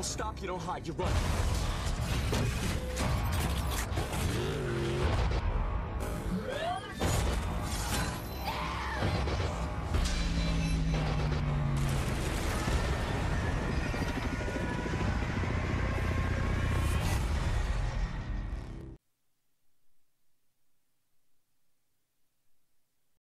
don't stop, you don't hide, you run.